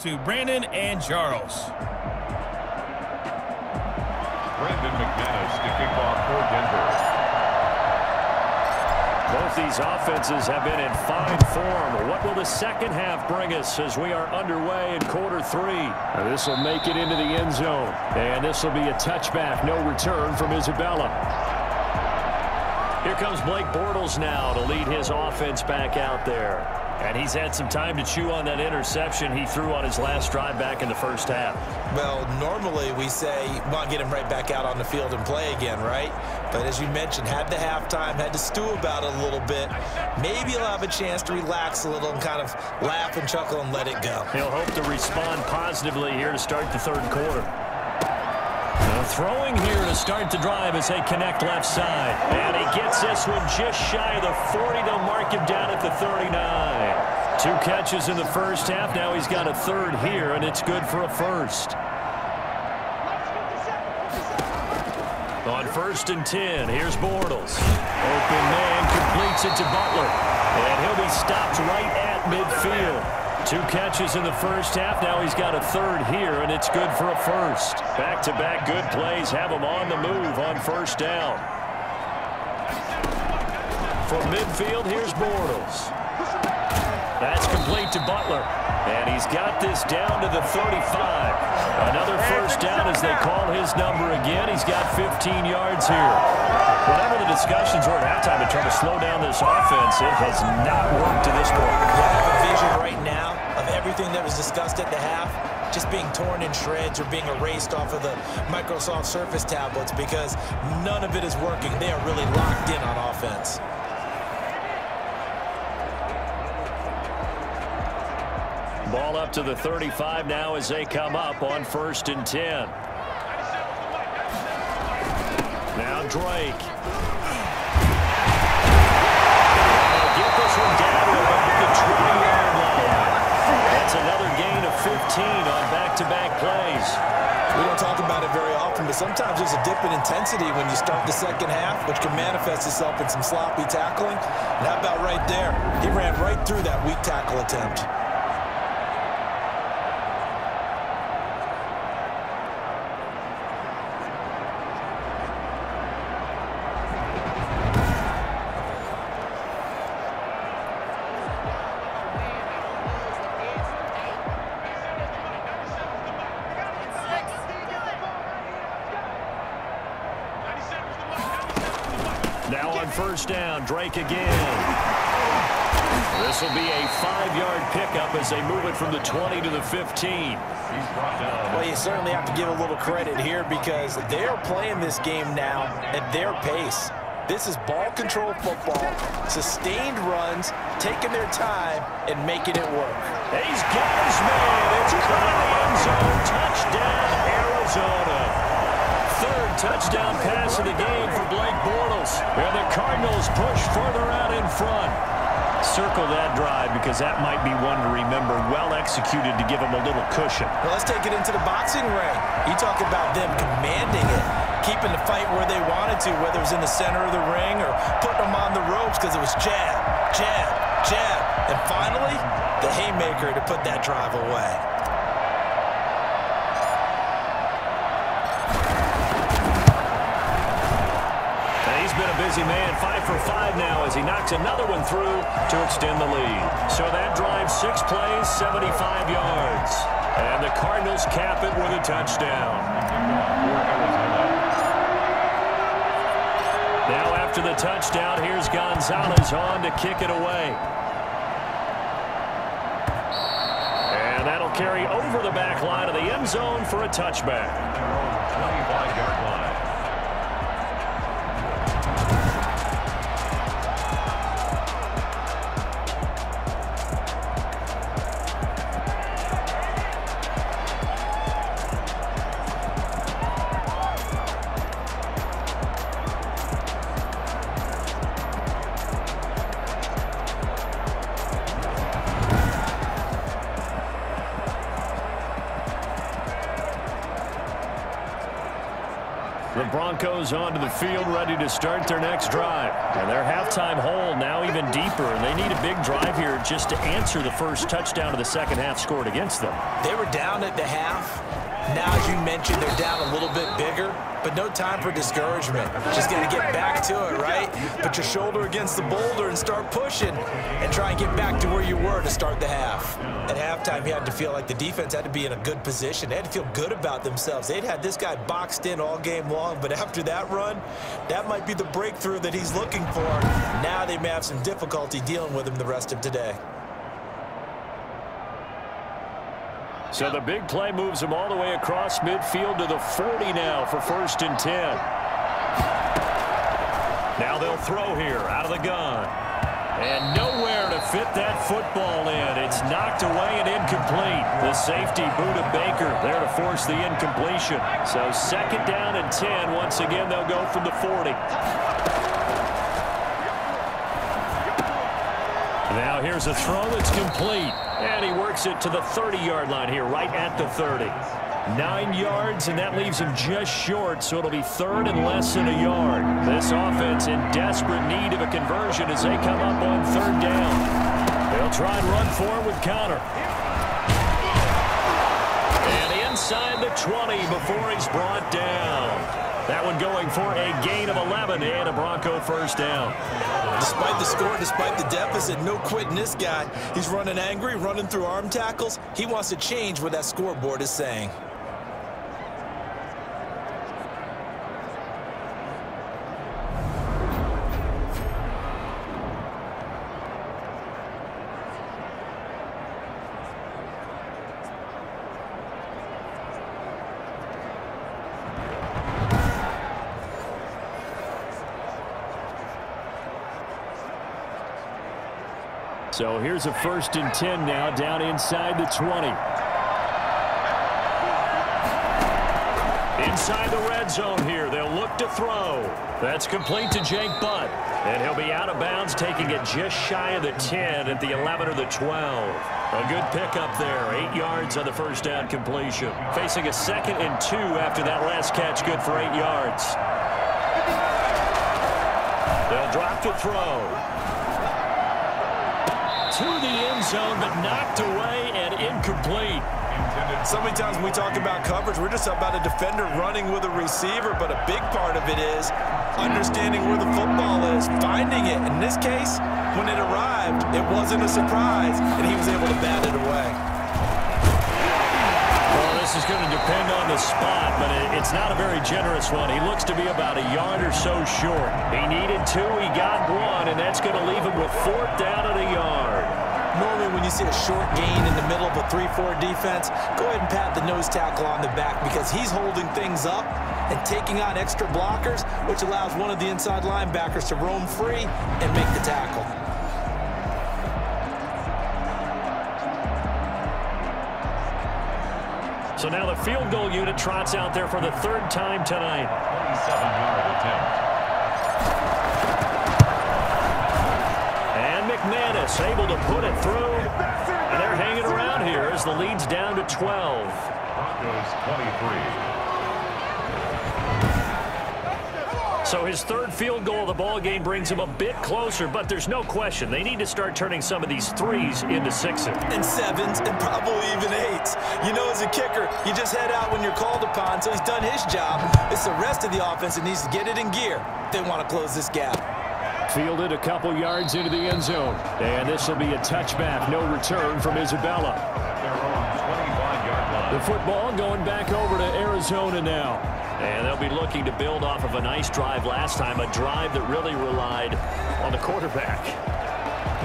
To Brandon and Charles. Brandon McManus to kick off for Denver. Both these offenses have been in fine form. What will the second half bring us as we are underway in quarter three? This will make it into the end zone. And this will be a touchback. No return from Isabella. Here comes Blake Bortles now to lead his offense back out there. And he's had some time to chew on that interception he threw on his last drive back in the first half. Well, normally we say, well, get him right back out on the field and play again, right? But as you mentioned, had the halftime, had to stew about it a little bit. Maybe he'll have a chance to relax a little and kind of laugh and chuckle and let it go. He'll hope to respond positively here to start the third quarter. Throwing here to start the drive as they connect left side. And he gets this one just shy of the 40. They'll mark him down at the 39. Two catches in the first half. Now he's got a third here, and it's good for a first. On first and 10, here's Bortles. Open man completes it to Butler. And he'll be stopped right at midfield. Two catches in the first half. Now he's got a third here, and it's good for a first. Back-to-back -back good plays have him on the move on first down. From midfield, here's Bortles. That's complete to Butler. And he's got this down to the 35. Another first down as they call his number again. He's got 15 yards here. Whatever the discussions were at halftime to try to slow down this offense, it has not worked to this point. Vision right now of everything that was discussed at the half just being torn in shreds or being erased off of the Microsoft Surface tablets because none of it is working. They are really locked in on offense. Ball up to the 35 now as they come up on first and 10. Now Drake. Get this one down to about the 20-yard line. That's another gain of 15 on back-to-back -back plays. We don't talk about it very often, but sometimes there's a dip in intensity when you start the second half, which can manifest itself in some sloppy tackling. And how about right there? He ran right through that weak tackle attempt. As they move it from the 20 to the 15. Well, you certainly have to give a little credit here because they're playing this game now at their pace. This is ball control football, sustained runs, taking their time, and making it work. He's got his man. It's caught in the end zone. Touchdown, Arizona. Third touchdown pass of the game for Blake Bortles. And the Cardinals push further out in front. Circle that drive because that might be one to remember. Well executed to give him a little cushion. Well, let's take it into the boxing ring. You talk about them commanding it, keeping the fight where they wanted to, whether it was in the center of the ring or putting them on the ropes because it was jab, jab, jab. And finally, the haymaker to put that drive away. Busy man. Five for five now as he knocks another one through to extend the lead. So that drive six plays, 75 yards. And the Cardinals cap it with a touchdown. Now after the touchdown, here's Gonzalez on to kick it away. And that'll carry over the back line of the end zone for a touchback. Broncos onto the field ready to start their next drive. And their halftime hole now even deeper, and they need a big drive here just to answer the first touchdown of the second half scored against them. They were down at the half. Now, as you mentioned, they're down a little bit bigger, but no time for discouragement. Just got to get back to it, right? Put your shoulder against the boulder and start pushing and try and get back to where you were to start the half. At halftime, he had to feel like the defense had to be in a good position. They had to feel good about themselves. They'd had this guy boxed in all game long, but after that run, that might be the breakthrough that he's looking for. Now they may have some difficulty dealing with him the rest of today. So the big play moves him all the way across midfield to the 40 now for first and 10. Now they'll throw here out of the gun. And nowhere to fit that football in. It's knocked away and incomplete. The safety, Budda Baker, there to force the incompletion. So second down and 10. Once again, they'll go from the 40. Now here's a throw that's complete. And he works it to the 30-yard line here, right at the 30. Nine yards, and that leaves him just short, so it'll be third and less than a yard. This offense in desperate need of a conversion as they come up on third down. They'll try and run forward with Conner. And inside the 20 before he's brought down. That one going for a gain of 11 and a Bronco first down. Despite the score, despite the deficit, no quitting this guy. He's running angry, running through arm tackles. He wants to change what that scoreboard is saying. So here's a first and 10 now down inside the 20. Inside the red zone here. They'll look to throw. That's complete to Jake Butt. And he'll be out of bounds, taking it just shy of the 10 at the 11 or the 12. A good pickup there. Eight yards on the first down completion. Facing a second and two after that last catch. Good for eight yards. They'll drop to throw to the end zone, but knocked away and incomplete. So many times when we talk about coverage, we're just about a defender running with a receiver, but a big part of it is understanding where the football is, finding it. In this case, when it arrived, it wasn't a surprise, and he was able to bat it away. Well, this is going to depend on the spot, but it's not a very generous one. He looks to be about a yard or so short. He needed two, he got one, and that's going to leave him with fourth down and a yard. You see a short gain in the middle of a 3-4 defense, go ahead and pat the nose tackle on the back because he's holding things up and taking on extra blockers, which allows one of the inside linebackers to roam free and make the tackle. So now the field goal unit trots out there for the third time tonight. McManus able to put it through. And they're hanging around here as the lead's down to 12. Broncos 23. So his third field goal of the ball game brings him a bit closer, but there's no question they need to start turning some of these threes into sixes. And sevens, and probably even eights. You know, as a kicker, you just head out when you're called upon, so he's done his job. It's the rest of the offense that needs to get it in gear they want to close this gap. Fielded a couple yards into the end zone. And this will be a touchback. No return from Isabella. The football going back over to Arizona now. And they'll be looking to build off of a nice drive last time, a drive that really relied on the quarterback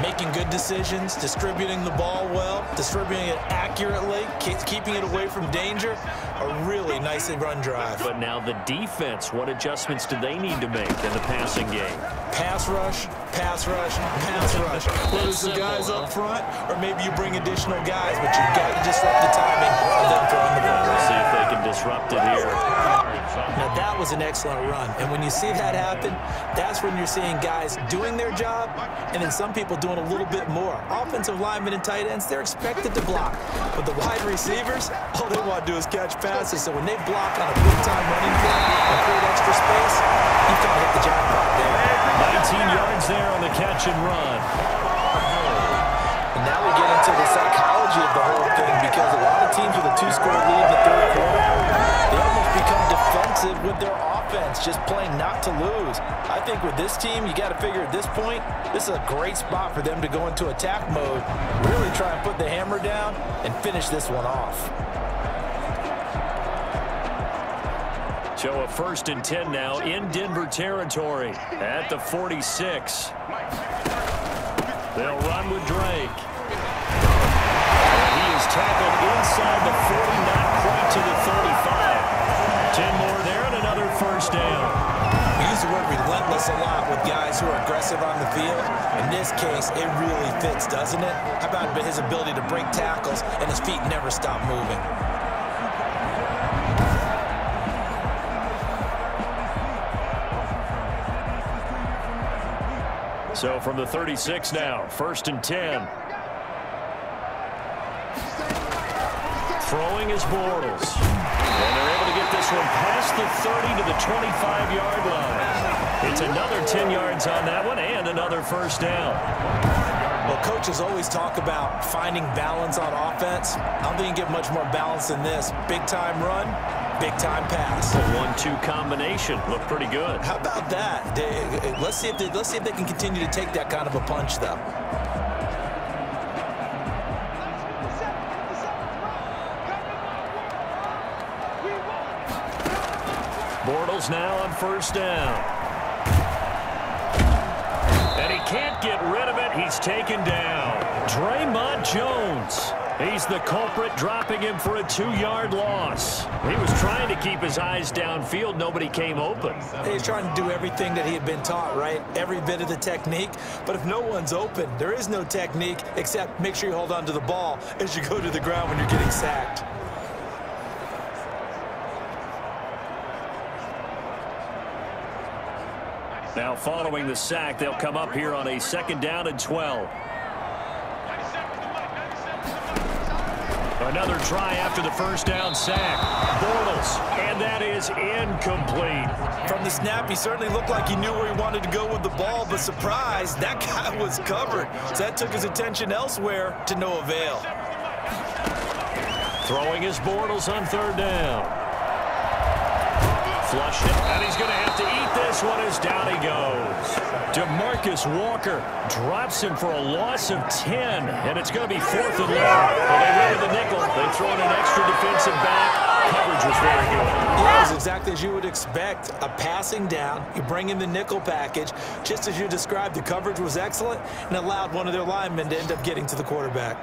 making good decisions, distributing the ball well, distributing it accurately, keeping it away from danger. A really nicely run drive. But now the defense, what adjustments do they need to make in the passing game? Pass rush, pass rush, pass rush. Whether it's the guys up front or maybe you bring additional guys, but you've got to disrupt the timing of them throwing the ball. See if they can been disrupted here. Now, that was an excellent run. And when you see that happen, that's when you're seeing guys doing their job and then some people doing a little bit more. Offensive linemen and tight ends, they're expected to block. But the wide receivers, all they want to do is catch passes. So when they block on a big-time running play and create extra space, you've got to hit the jackpot there. 19 yards there on the catch and run. And now we get into the psychology of the whole thing because a lot of teams with a two-score lead in the third quarter, they almost become defensive with their offense, just playing not to lose. I think with this team, you got to figure at this point, this is a great spot for them to go into attack mode, really try and put the hammer down and finish this one off. So a first and 10 now in Denver territory at the 46. They'll run with Drake. He is tackled inside the 40, not quite to the 35. First down. We use the word relentless a lot with guys who are aggressive on the field. In this case, it really fits, doesn't it? How about his ability to break tackles and his feet never stop moving? So from the 36 now, first and 10. Throwing is Bortles. This one past the 30 to the 25-yard line. It's another 10 yards on that one and another first down. Well, coaches always talk about finding balance on offense. I don't think you get much more balance than this. Big-time run, big-time pass. The one-two combination looked pretty good. How about that? Let's see if they let's see if they can continue to take that kind of a punch, though. Now on first down. And he can't get rid of it. He's taken down. Dre'Mont Jones. He's the culprit, dropping him for a two-yard loss. He was trying to keep his eyes downfield. Nobody came open. He's trying to do everything that he had been taught, right? Every bit of the technique. But if no one's open, there is no technique except make sure you hold on to the ball as you go to the ground when you're getting sacked. Now following the sack, they'll come up here on a second down and 12. Another try after the first down sack. Bortles, and that is incomplete. From the snap, he certainly looked like he knew where he wanted to go with the ball, but surprise, that guy was covered. So that took his attention elsewhere to no avail. Throwing his Bortles on third down. Flush it, and he's going to have to eat this one as down he goes. Demarcus Walker drops him for a loss of 10, and it's going to be fourth and long. Well, they went with the nickel. They throw in an extra defensive back. Coverage was very good. Yeah, it was exactly as you would expect. A passing down, you bring in the nickel package. Just as you described, the coverage was excellent and allowed one of their linemen to end up getting to the quarterback.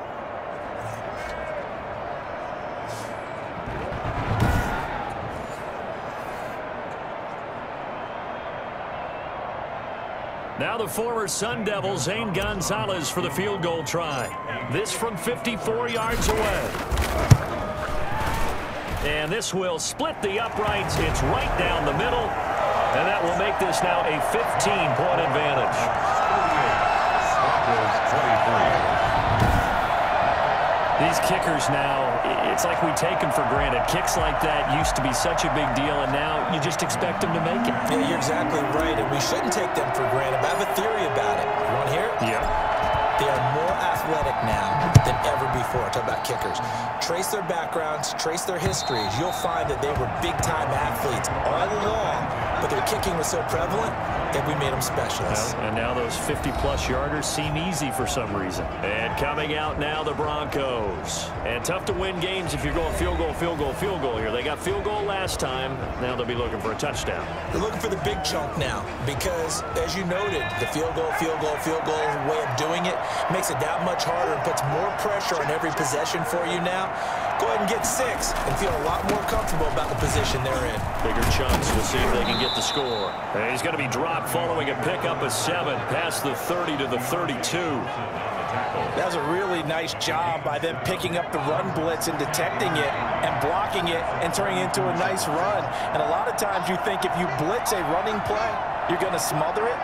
Now the former Sun Devil, Zane Gonzalez, for the field goal try. This from 54 yards away. And this will split the uprights. It's right down the middle. And that will make this now a 15-point advantage. These kickers now, it's like we take them for granted. Kicks like that used to be such a big deal, and now you just expect them to make it. Yeah, you're exactly right, and we shouldn't take them for granted. But I have a theory about it. You want to hear it? Yeah. They are more athletic now than ever before. Talk about kickers. Trace their backgrounds, trace their histories. You'll find that they were big-time athletes all along, but their kicking was so prevalent that we made them specialists. Well, and now those 50-plus yarders seem easy for some reason. And coming out now, the Broncos. And tough to win games if you're going field goal, field goal, field goal here. They got field goal last time. Now they'll be looking for a touchdown. They're looking for the big chunk now because, as you noted, the field goal, field goal, field goal way of doing it makes it that much harder and puts more pressure on every possession for you now. Go ahead and get six and feel a lot more comfortable about the position they're in. Bigger chunks. We'll see if they can get the score. And he's going to be dropped following a pickup of seven past the 30 to the 32. That was a really nice job by them picking up the run blitz and detecting it and blocking it and turning it into a nice run. And a lot of times you think if you blitz a running play, you're going to smother it.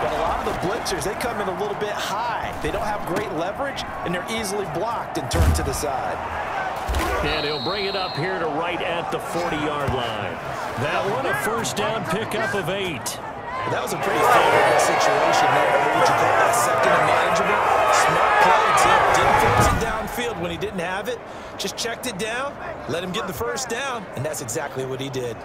But a lot of the blitzers, they come in a little bit high. They don't have great leverage, and they're easily blocked and turned to the side. And he'll bring it up here to right at the 40-yard line. That one, a first down pickup of eight. That was a pretty favorable situation there. What would you call that? Second and manageable? Smart play, too. Didn't force it downfield when he didn't have it. Just checked it down, let him get the first down, and that's exactly what he did.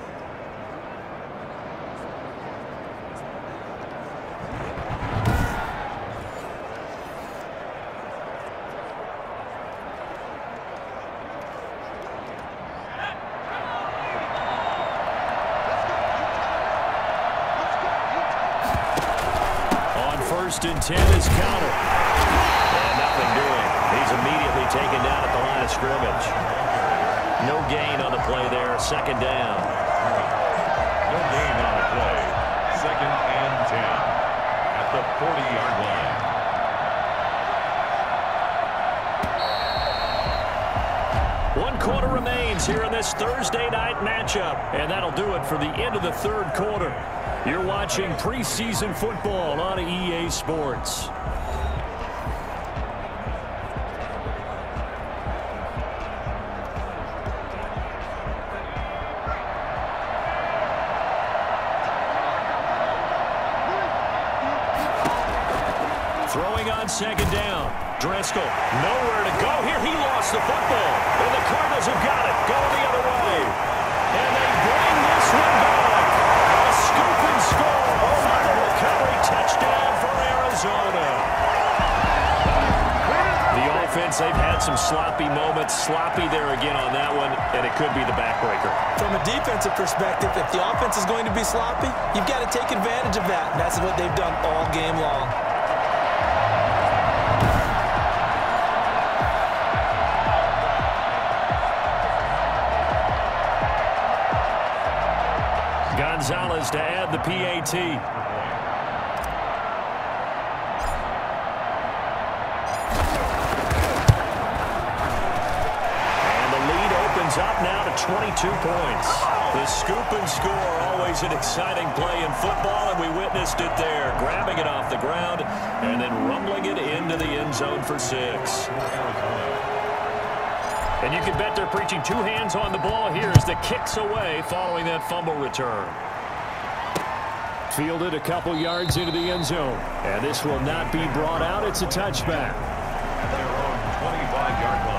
Matchup. And that'll do it for the end of the third quarter. You're watching preseason football on EA Sports. Throwing on second down. Driscoll, nowhere to go here. He lost the football. And the Cardinals have got it. Going the other way. Arizona. The offense, they've had some sloppy moments. Sloppy there again on that one, and it could be the backbreaker. From a defensive perspective, if the offense is going to be sloppy, you've got to take advantage of that. That's what they've done all game long. Gonzalez to add the PAT. 22 points. The scoop and score, always an exciting play in football, and we witnessed it there. Grabbing it off the ground and then rumbling it into the end zone for six. And you can bet they're preaching two hands on the ball here as the kicks away following that fumble return. Fielded a couple yards into the end zone. And this will not be brought out. It's a touchback.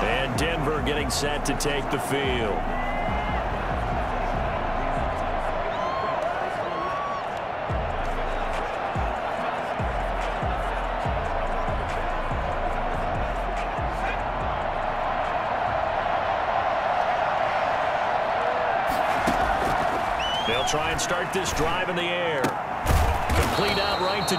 And Denver getting set to take the field.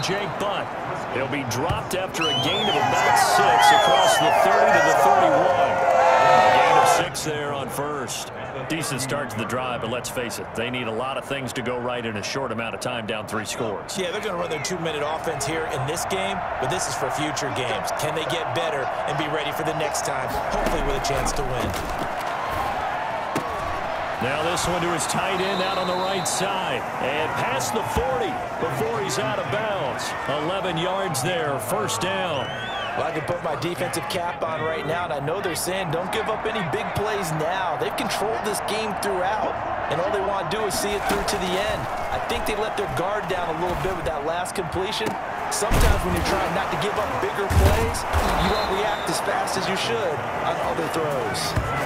Jake Butt. He'll be dropped after a gain of about six across the 30 to the 31. A gain of six there on first. Decent start to the drive, but let's face it, they need a lot of things to go right in a short amount of time down three scores. Yeah, they're going to run their two-minute offense here in this game, but this is for future games. Can they get better and be ready for the next time, hopefully with a chance to win? Now this one to his tight end out on the right side. And past the 40 before he's out of bounds. 11 yards there, first down. Well, I can put my defensive cap on right now, and I know they're saying don't give up any big plays now. They've controlled this game throughout, and all they want to do is see it through to the end. I think they let their guard down a little bit with that last completion. Sometimes when you're trying not to give up bigger plays, you don't react as fast as you should on other throws.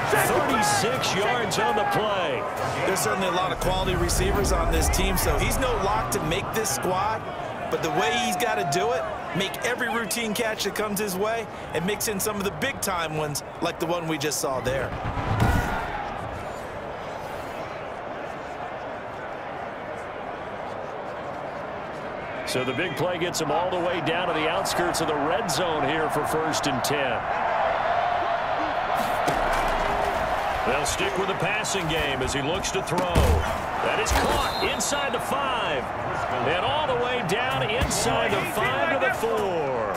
36 yards on the play. There's certainly a lot of quality receivers on this team, so he's no lock to make this squad. But the way he's got to do it, make every routine catch that comes his way, and mix in some of the big-time ones like the one we just saw there. So the big play gets him all the way down to the outskirts of the red zone here for first and 10. They'll stick with the passing game as he looks to throw. That is caught inside the five. And all the way down inside the five to the four.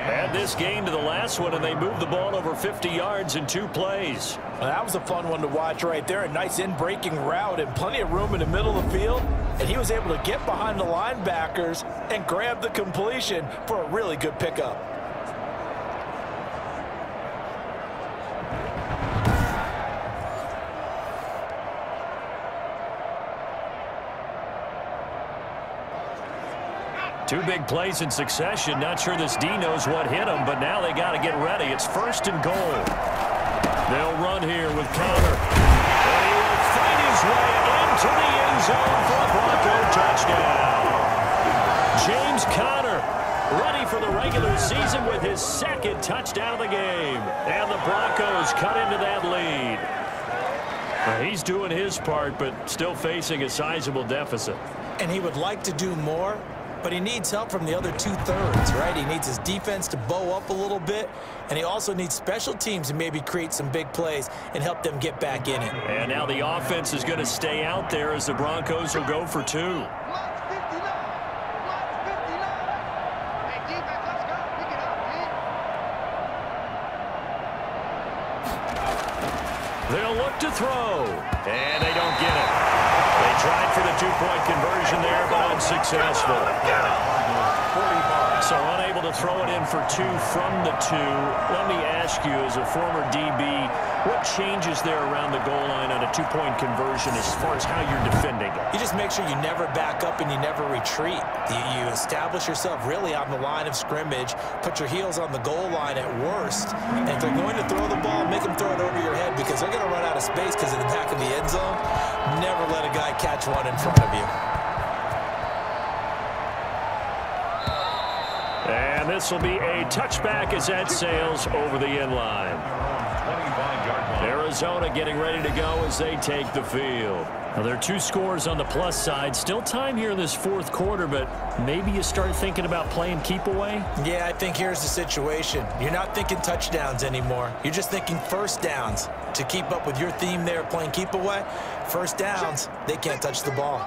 Add this game to the last one, and they move the ball over 50 yards in two plays. Well, that was a fun one to watch right there. A nice in-breaking route and plenty of room in the middle of the field. And he was able to get behind the linebackers and grab the completion for a really good pickup. Two big plays in succession. Not sure this D knows what hit him, but now they got to get ready. It's first and goal. They'll run here with Conner. And he will fight his way into the end zone for a Bronco touchdown. James Conner ready for the regular season with his second touchdown of the game. And the Broncos cut into that lead. He's doing his part, but still facing a sizable deficit. And he would like to do more, but he needs help from the other two-thirds, right? He needs his defense to bow up a little bit, and he also needs special teams to maybe create some big plays and help them get back in it. And now the offense is going to stay out there as the Broncos will go for two. They'll look to throw, and they don't get it. They tried for the two-point conversion there, but unsuccessful. So unable to throw it in for two from the two. Let me ask you, as a former DB, what changes there around the goal line on a two-point conversion as far as how you're defending it? You just make sure you never back up and you never retreat. You, establish yourself really on the line of scrimmage, put your heels on the goal line at worst, and if they're going to throw the ball, make them throw it over your head because they're going to run out of space because of the back of the end zone. Never let a guy catch one in front of you. And this will be a touchback as Ed sails over the end line. Arizona getting ready to go as they take the field. Now, there are two scores on the plus side. Still time here in this fourth quarter, but maybe you start thinking about playing keep away? Yeah, I think here's the situation. You're not thinking touchdowns anymore. You're just thinking first downs. To keep up with your theme there playing keep away, first downs, they can't touch the ball.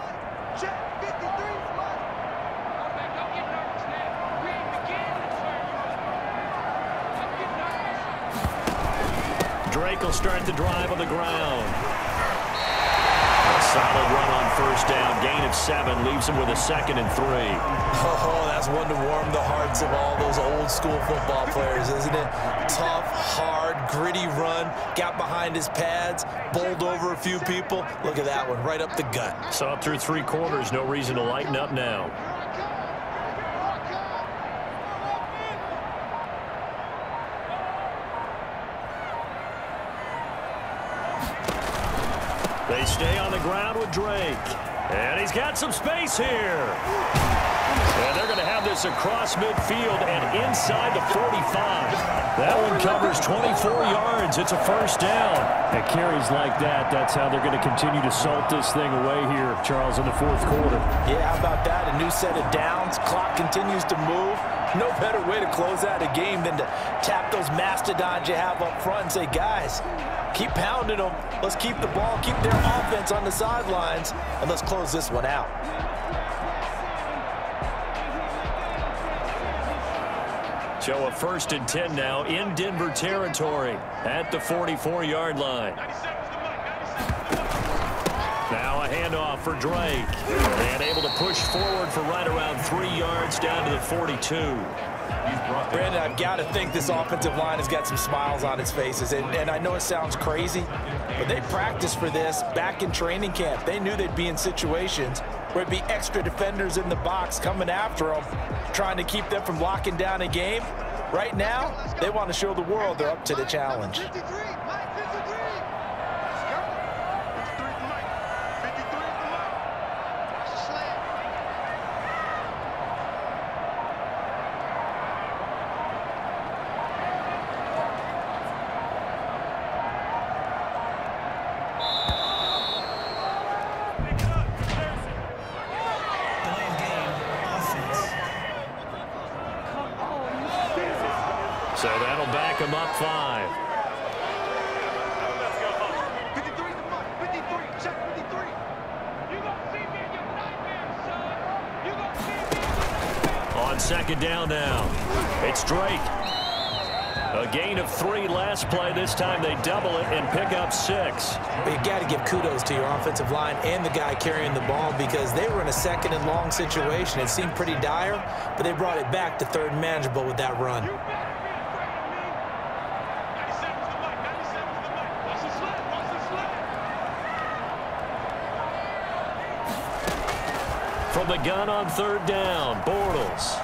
Drake will start the drive on the ground. A solid run on first down. Gain of seven leaves him with a second and three. Oh, that's one to warm the hearts of all those old school football players, isn't it? Tough, hard, gritty run. Got behind his pads, bowled over a few people. Look at that one, right up the gut. Saw through three quarters. No reason to lighten up now. They stay on the ground with Drake. And he's got some space here. And they're going to have this across midfield and inside the 45. That one covers 24 yards. It's a first down. At carries like that, that's how they're going to continue to salt this thing away here, Charles, in the fourth quarter. Yeah, how about that? A new set of downs. Clock continues to move. No better way to close out a game than to tap those mastodons you have up front and say, guys, keep pounding them. Let's keep the ball, keep their offense on the sidelines, and let's close this one out. Show a first and 10 now in Denver territory at the 44-yard line. Now a handoff for Drake. And able to push forward for right around three yards down to the 42. Brandon, I've got to think this offensive line has got some smiles on its faces. And, and I know it sounds crazy, but they practiced for this back in training camp. They knew they'd be in situations where it'd be extra defenders in the box coming after them, trying to keep them from locking down a game. Right now, they want to show the world they're up to the challenge. Carrying the ball because they were in a second and long situation. It seemed pretty dire, but they brought it back to third manageable with that run. From the gun on third down, Bortles.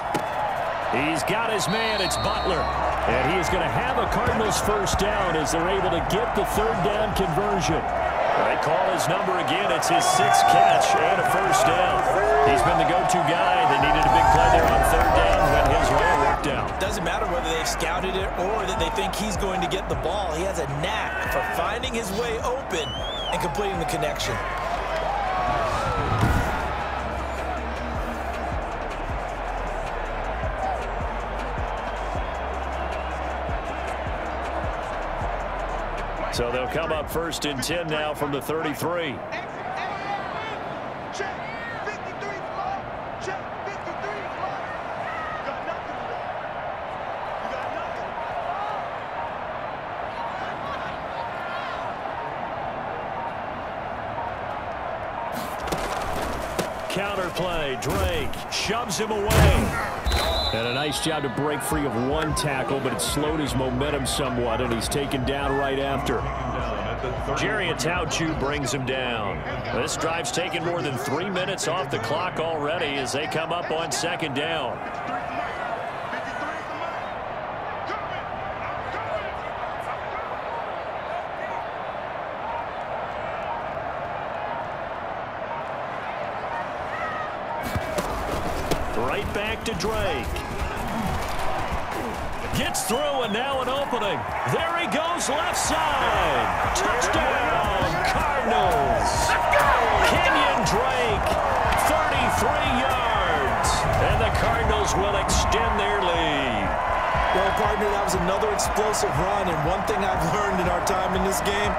He's got his man. It's Butler. And he is going to have a Cardinals first down as they're able to get the third down conversion. They call his number again. It's his sixth catch and a first down. He's been the go-to guy. They needed a big play there on third down when his run worked out. Doesn't matter whether they've scouted it or that they think he's going to get the ball. He has a knack for finding his way open and completing the connection. Come up first and 10 now from the 33. Counter play, Drake shoves him away. And a nice job to break free of one tackle, but it slowed his momentum somewhat, and he's taken down right after. Jerry Attaochu brings him down. This drive's taken more than three minutes off the clock already as they come up on second down. Right back to Drake. Gets through and now an opening. There he goes left side. Touchdown Cardinals. Kenyon Drake 33 yards. And the Cardinals will extend their lead. Well, partner, that was another explosive run. And one thing I've learned in our time in this game,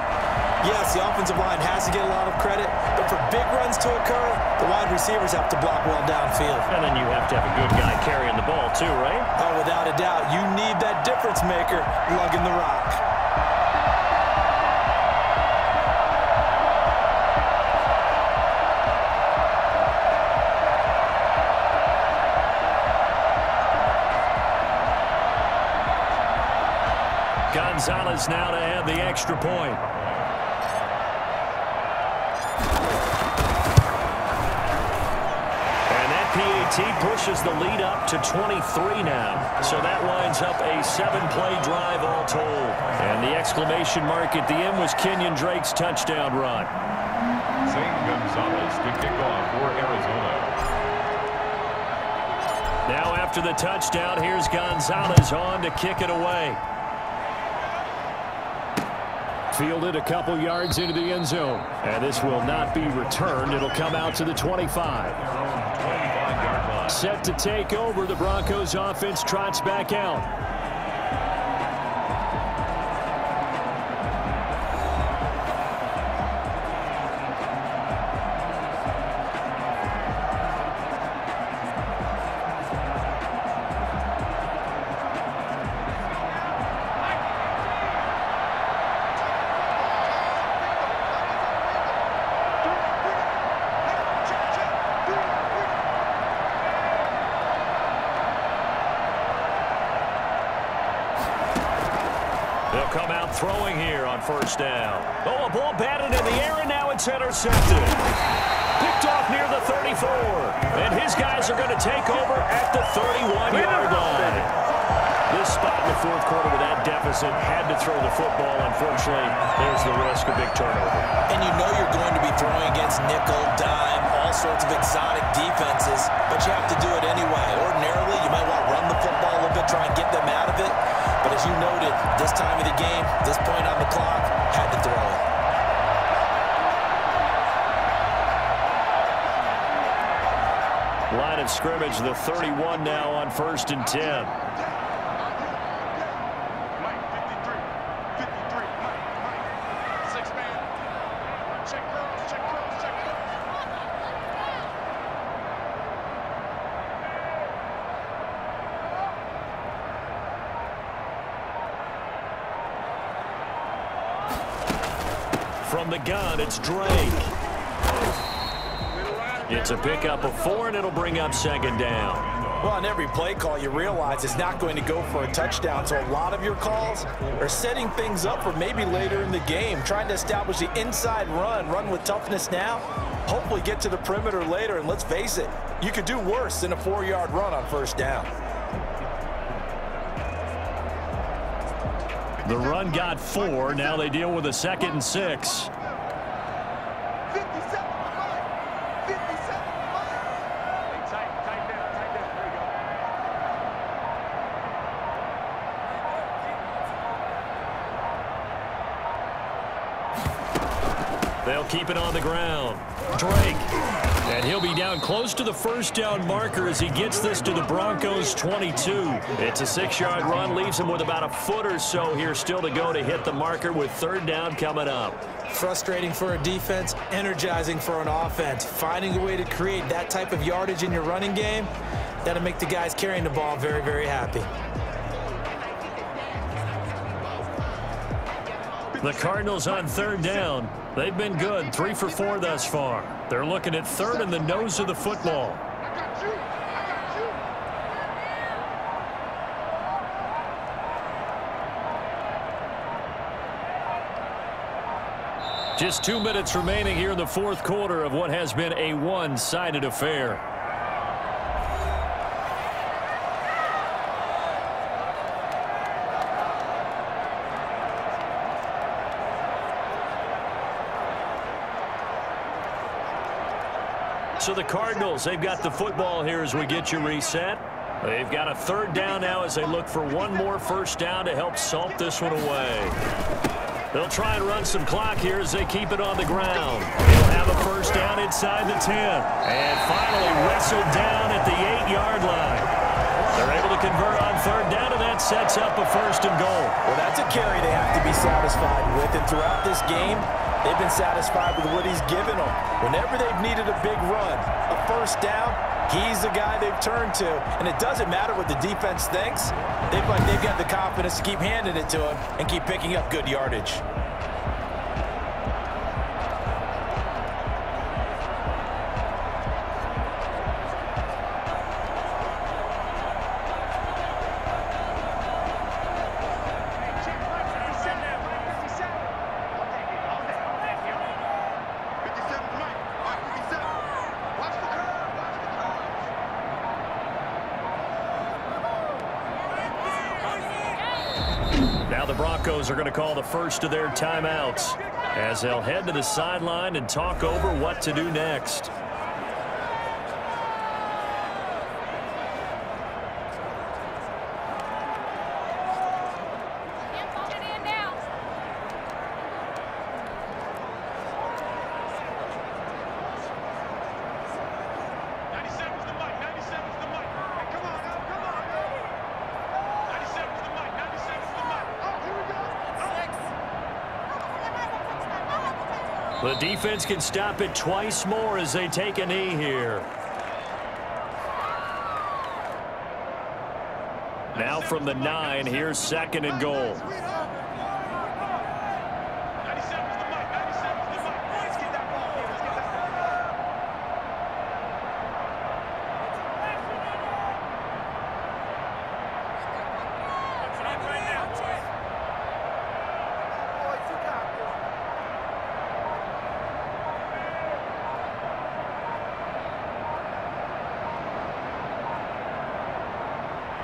yes, the offensive line has to get a lot of receivers have to block well downfield. And then you have to have a good guy carrying the ball too, right? Oh, without a doubt. You need that difference maker lugging the rock. Gonzalez now to add the extra point. PAT pushes the lead up to 23 now. So that lines up a seven-play drive all told. And the exclamation mark at the end was Kenyon Drake's touchdown run. Zane Gonzalez to kick off for Arizona. Now after the touchdown, here's Gonzalez on to kick it away. Fielded a couple yards into the end zone. And this will not be returned. It'll come out to the 25. Set to take over. The Broncos offense trots back out. That had to throw the football. Unfortunately, there's the risk of big turnover. And you know you're going to be throwing against nickel, dime, all sorts of exotic defenses, but you have to do it anyway. Ordinarily, you might want to run the football a little bit, try and get them out of it. But as you noted, this time of the game, this point on the clock, had to throw it. Line of scrimmage, the 31 now on first and 10. From the gun, it's Drake. It's a pickup of four, and it'll bring up second down. Well, on every play call, you realize it's not going to go for a touchdown, so a lot of your calls are setting things up for maybe later in the game, trying to establish the inside run, run with toughness now, hopefully get to the perimeter later, and let's face it, you could do worse than a four-yard run on first down. The run got four. Now they deal with a second and six. They'll keep it on the ground. Drake. And he'll be down close to the first down marker as he gets this to the Broncos 22. It's a six-yard run, leaves him with about a foot or so here still to go to hit the marker with third down coming up. Frustrating for a defense, energizing for an offense. Finding a way to create that type of yardage in your running game, that'll make the guys carrying the ball very, very happy. The Cardinals on third down. They've been good, three for four thus far. They're looking at third in the nose of the football. Just two minutes remaining here in the fourth quarter of what has been a one-sided affair. So the Cardinals, they've got the football here as we get you reset. They've got a third down now as they look for one more first down to help salt this one away. They'll try and run some clock here as they keep it on the ground. They'll have a first down inside the 10. And finally wrestled down at the 8-yard line. Convert on third down, and that sets up a first and goal. Well, that's a carry they have to be satisfied with. And throughout this game, They've been satisfied with what he's given them. Whenever they've needed a big run, a first down, he's the guy they've turned to. And it doesn't matter what the defense thinks. They've, like, they've got the confidence to keep handing it to him and keep picking up good yardage. Broncos are going to call the first of their timeouts as they'll head to the sideline and talk over what to do next. The defense can stop it twice more as they take a knee here. Now from the nine, here's second and goal.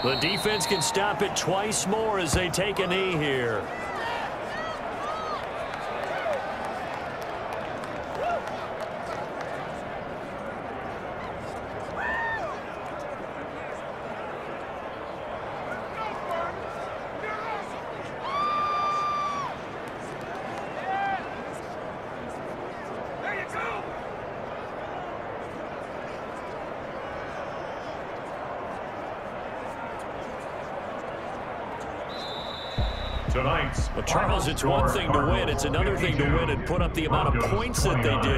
The defense can stop it twice more as they take a knee here. Charles, it's one thing to win. It's another thing to win and put up the amount of points that they did.